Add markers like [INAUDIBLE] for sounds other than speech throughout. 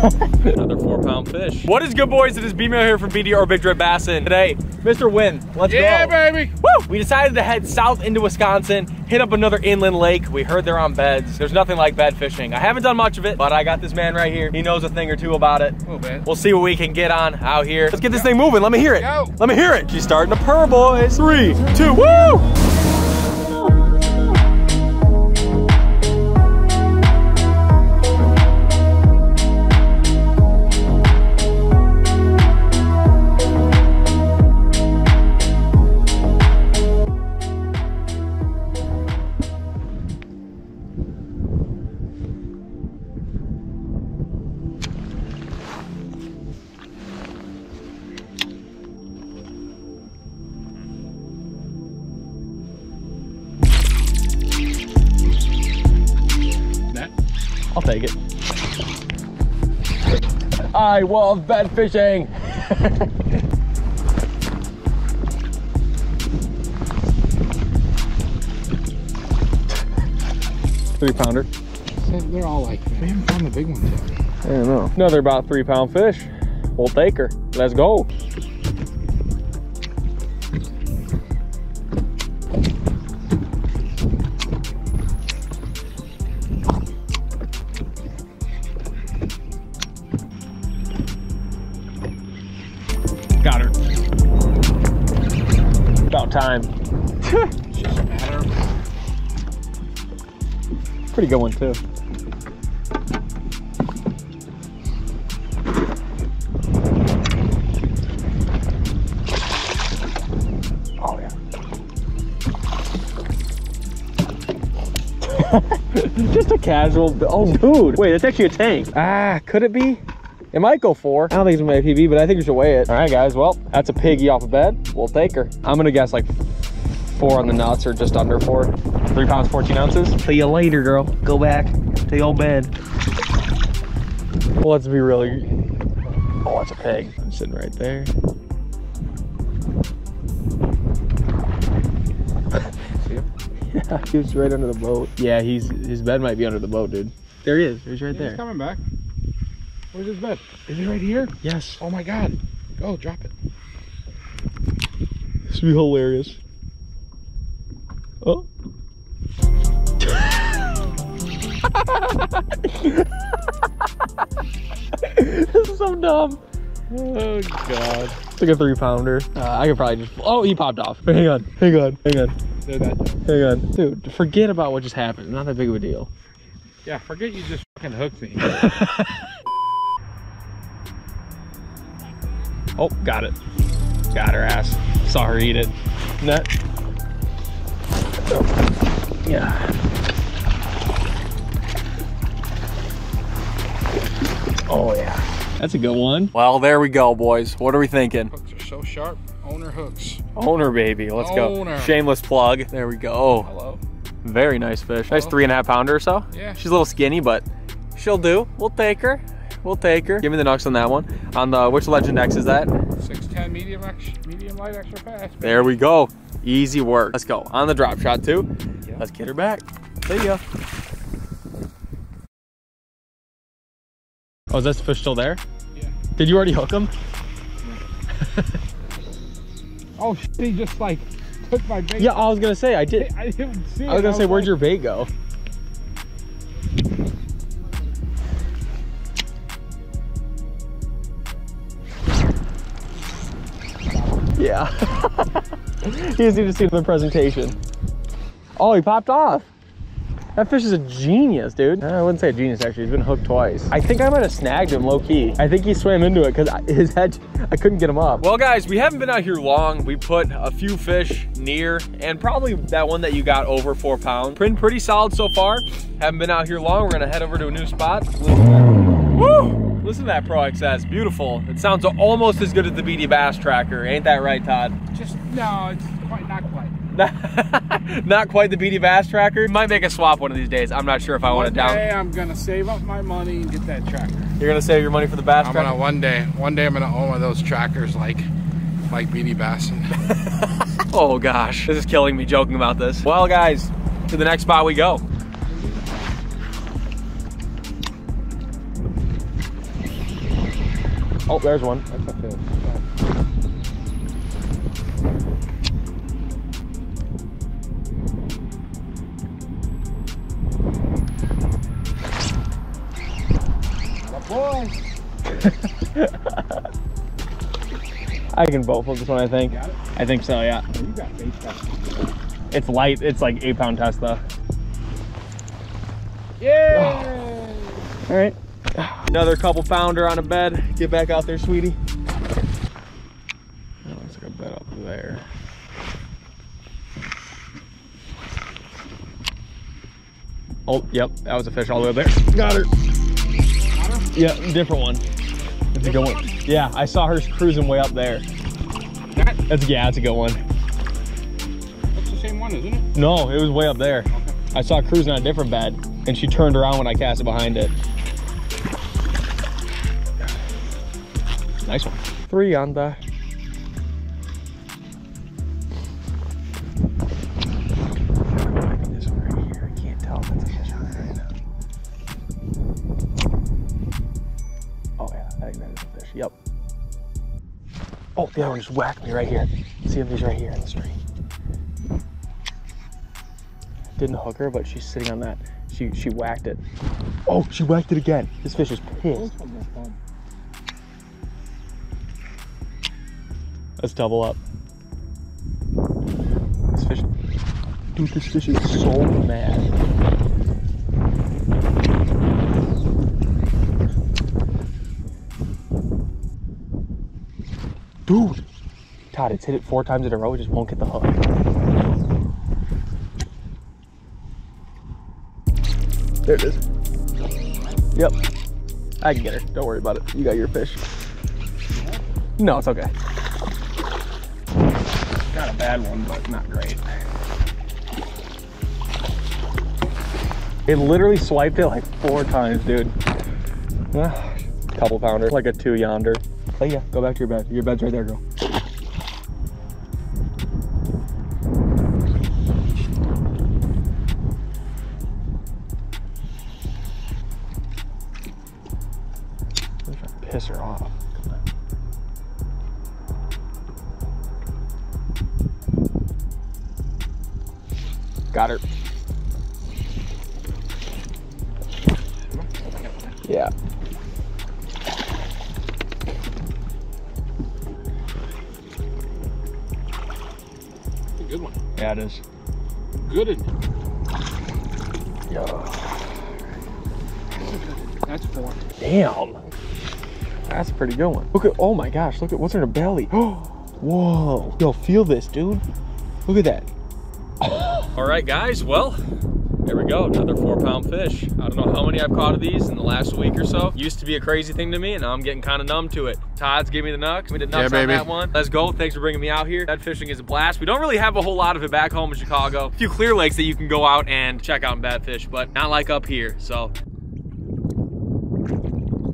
[LAUGHS] Another four pound fish. What is good boys? It is B-Mail here from BDR Big Red Bassin. Today, Mr. Win, let's Yeah, go. Yeah, baby. Woo! We decided to head south into Wisconsin, hit up another inland lake. We heard they're on beds. There's nothing like bed fishing. I haven't done much of it, but I got this man right here. He knows a thing or two about it. A little. We'll see what we can get on out here. Let's get this thing moving. Let me hear it. Go. Let me hear it. She's starting to purr, boys. Three, two, woo! I'll take it. I love bed fishing. [LAUGHS] Three pounder. They're all like that. We haven't found the big ones yet. I don't know. Another about three pound fish. We'll take her. Let's go. About time. Just a matter of Pretty good one too. Oh yeah. [LAUGHS] Just a casual. Oh, dude. Wait, that's actually a tank. Ah, could it be? It might go four. I don't think it's gonna be a PB, but I think we should weigh it. All right, guys. Well, that's a piggy off of bed. We'll take her. I'm gonna guess like four on the nuts or just under four. Three pounds, 14 ounces. See you later, girl. Go back to your old bed. Well, let's be really. Oh, that's a pig. I'm sitting right there. [LAUGHS] See? Yeah, he was right under the boat. Yeah, he's his bed might be under the boat, dude. There he is. He's right He's there. He's coming back. Where's his bed? Is he right here? Yes. Oh my god. Go, drop it. This would be hilarious. Oh. [LAUGHS] this is so dumb. Oh god. It's like a three pounder. Uh, I could probably just. Oh, he popped off. Hang on. Hang on. Hang on. Hang on. Dude, forget about what just happened. Not that big of a deal. Yeah, forget you just fucking hooked me. [LAUGHS] Oh, got it. Got her ass. Saw her eat it. Net. Yeah. Oh yeah. That's a good one. Well, there we go, boys. What are we thinking? hooks are so sharp. Owner hooks. Owner baby. Let's Owner. go. Shameless plug. There we go. Hello. Very nice fish. Nice three and a half pounder or so. Yeah. She's a little skinny, but she'll do. We'll take her. We'll take her. Give me the nucks on that one. On the which Legend X is that? 610 medium ex medium light extra fast. There we go. Easy work. Let's go. On the drop shot too. Yeah. Let's get her back. See ya. Oh, is this fish still there? Yeah. Did you already hook him? [LAUGHS] Oh shit, he just like took my bait. Yeah, I was gonna say I did. I didn't see it. I was gonna say, where'd your bait go? Yeah. you just need to see the presentation. Oh, he popped off. That fish is a genius, dude. Uh, I wouldn't say a genius, actually. He's been hooked twice. I think I might have snagged him low key. I think he swam into it because [LAUGHS] his head, I couldn't get him up. Well, guys, we haven't been out here long. We put a few fish near and probably that one that you got over four pounds. Been pretty solid so far. Haven't been out here long. We're gonna head over to a new spot. To. Woo! Listen to that Pro XS. Beautiful. It sounds almost as good as the BD Bass Tracker. Ain't that right, Todd? Just no, it's quite not quite. [LAUGHS] Not quite the BD Bass Tracker. Might make a swap one of these days. I'm not sure if I want One it down. day I'm gonna save up my money and get that tracker. You're gonna save your money for the Bass I'm Tracker? gonna one day, one day I'm gonna own one of those trackers like, like BD Bassin. [LAUGHS] [LAUGHS] Oh gosh, this is killing me joking about this. Well, guys, to the next spot we go. Oh, there's one. That's a fish. Boy. I can boat flip this one, I think. I think so, yeah. Oh, you got bait. It's light. It's like eight pound test though. Yeah. All right. Another couple pounder on a bed. Get back out there, sweetie. That looks like a bed up there. Oh, yep. That was a fish all the way up there. Got her. Yeah, different one. That's a good one. Yeah, I saw her cruising way up there. That, That's yeah, that's a good one. that's the same one, isn't it? No, it was way up there. Okay. I saw her cruising on a different bed, and she turned around when I cast it behind it. Is one. Three. Oh, yeah. I think that is a fish. Yep. Oh, the other one just whacked me right here. See if he's right here in the stream didn't hook her, but she's sitting on that. She she whacked it. Oh, she whacked it again. This fish is pissed. Let's double up. This fish, dude, this fish is so mad. Dude, Todd, it's hit it four times in a row. It just won't get the hook. There it is. Yep. I can get her. Don't worry about it. You got your fish. No, it's okay. Not a bad one, but not great. It literally swiped it like four times, dude. Ah, Couple pounder, like a two yonder. Oh yeah, go back to your bed. Your bed's right there, girl. Got her. Yeah. That's a good one. Yeah, it is. Good. in- Yeah. That's four. Damn. That's a pretty good one. Look at, oh my gosh, look at what's in her belly. [GASPS] Whoa. Yo, feel this, dude. Look at that. All right, guys. Well, there we go. Another four pound fish. I don't know how many I've caught of these in the last week or so. Used to be a crazy thing to me, and now I'm getting kind of numb to it. Todd's gave me the nuts. Give me the nuts Yeah, on baby. that one. Let's go. Thanks for bringing me out here. That fishing is a blast. We don't really have a whole lot of it back home in Chicago. A few clear lakes that you can go out and check out and bad fish, but not like up here. So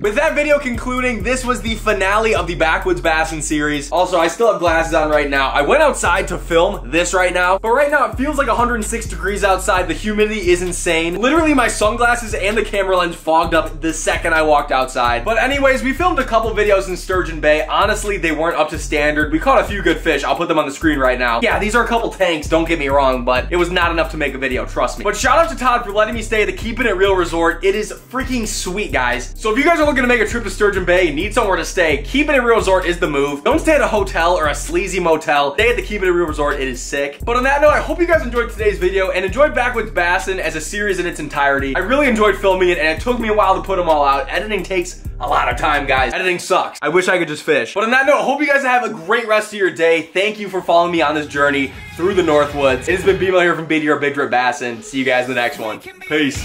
With that video concluding, this was the finale of the Backwoods Bassin series. Also, I still have glasses on right now. I went outside to film this right now, but right now it feels like 106 degrees outside. The humidity is insane. Literally, my sunglasses and the camera lens fogged up the second I walked outside. But anyways, we filmed a couple videos in Sturgeon Bay. Honestly, they weren't up to standard. We caught a few good fish. I'll put them on the screen right now. Yeah, these are a couple tanks, don't get me wrong, but it was not enough to make a video, trust me. But shout out to Todd for letting me stay at the Keeping It Real Resort. It is freaking sweet, guys. So if you guys are looking to make a trip to Sturgeon Bay, need somewhere to stay, Keeping It a Real Resort is the move. Don't stay at a hotel or a sleazy motel. Stay at the Keeping It Real Resort. It is sick. But on that note, I hope you guys enjoyed today's video and enjoyed Backwoods Bassin as a series in its entirety. I really enjoyed filming it and it took me a while to put them all out. Editing takes a lot of time, guys. Editing sucks. I wish I could just fish. But on that note, I hope you guys have a great rest of your day. Thank you for following me on this journey through the Northwoods. It has been BMO here from BDR Big Drip Bassin. See you guys in the next one. Peace.